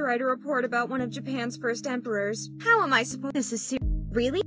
to write a report about one of Japan's first emperors. How am I supposed- This is serious. Really?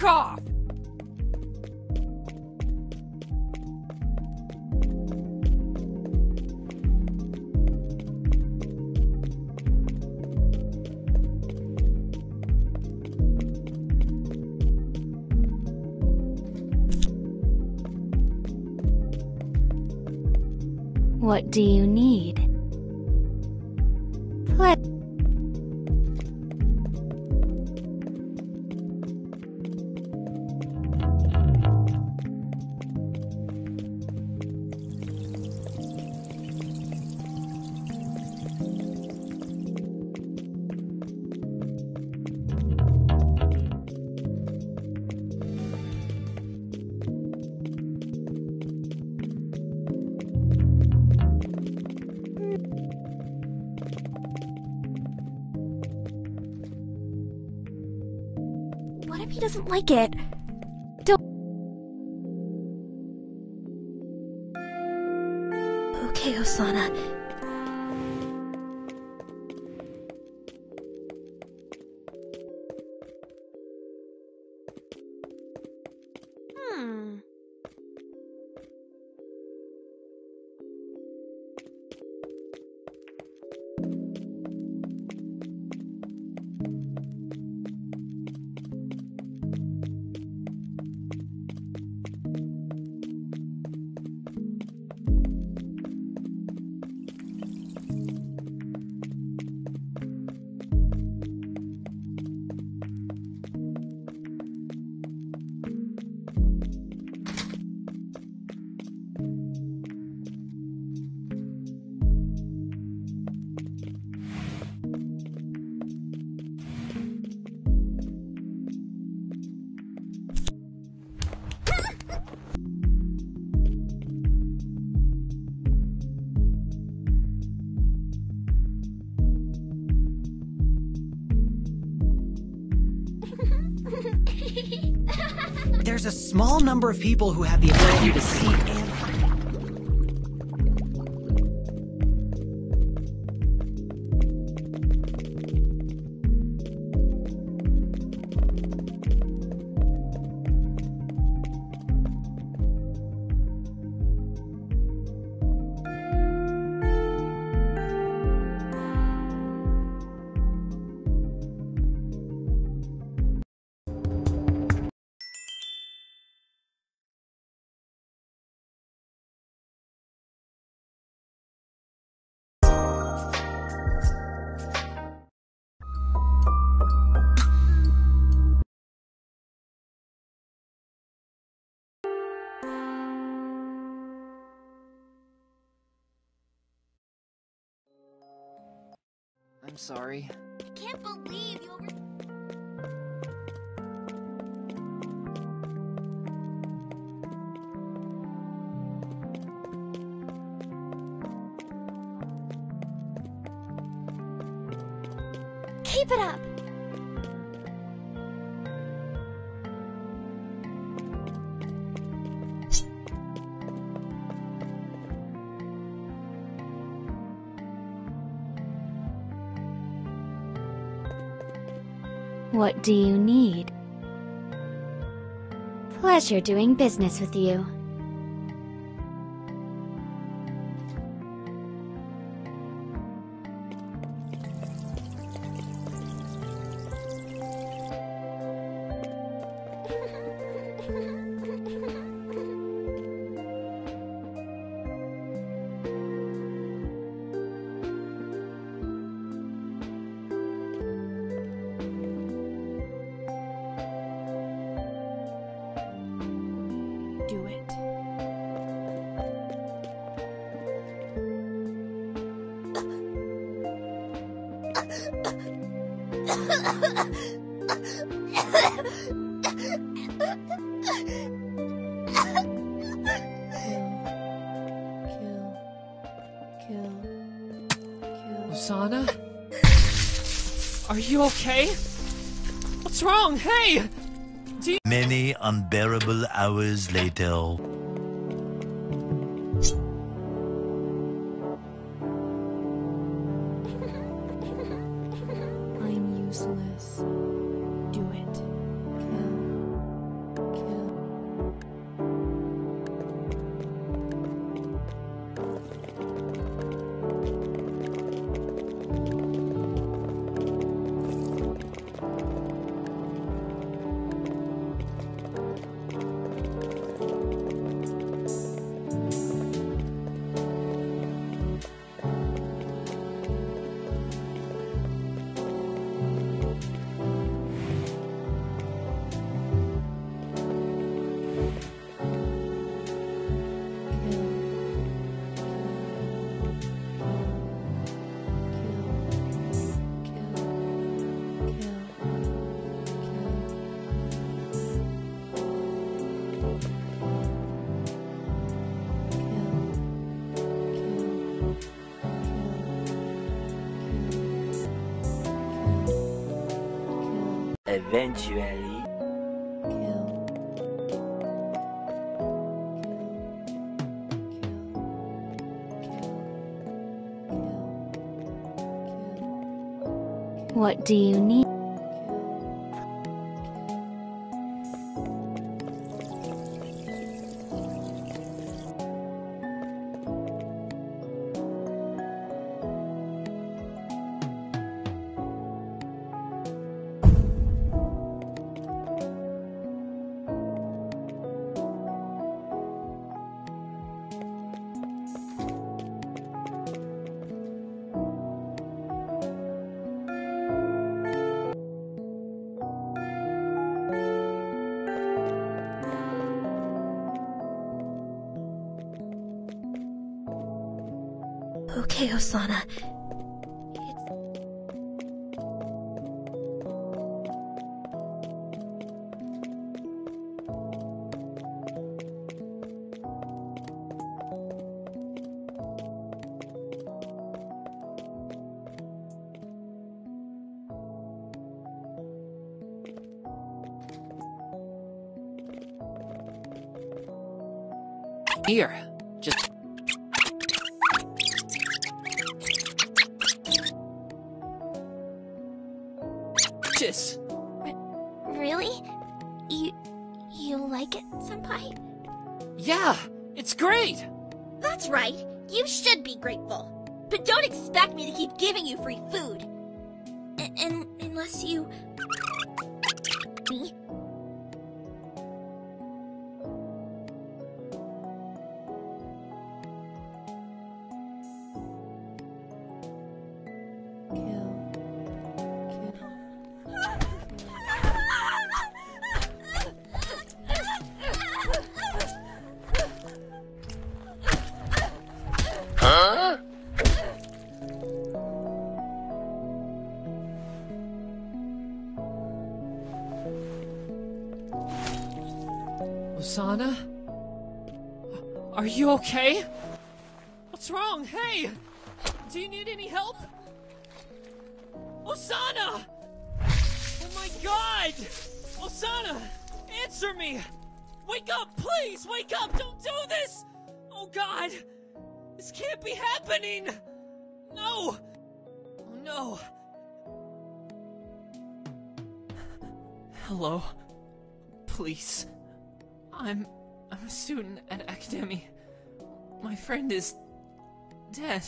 Back off! What do you need? Doesn't like it? Don't. Okay, Osana. There's a small number of people who have the ability to see and. I'm sorry. I can't believe you over. Keep it up. What do you need? Pleasure doing business with you. Osana? Are you okay? What's wrong? Hey! Many unbearable hours later. Eventually. What do you need? Okay, Osana. Here. Just. Really? You. you like it, Senpai? Yeah! It's great! That's right. You should be grateful. But don't expect me to keep giving you free food. And unless you. me. Osana? Are you okay? What's wrong? Hey! Do you need any help? Osana! Oh my god! Osana! Answer me! Wake up, please! Wake up! Don't do this! Oh god! This can't be happening! No! Oh no! Hello? Please. I'm. I'm a student at Academy. My friend is. dead.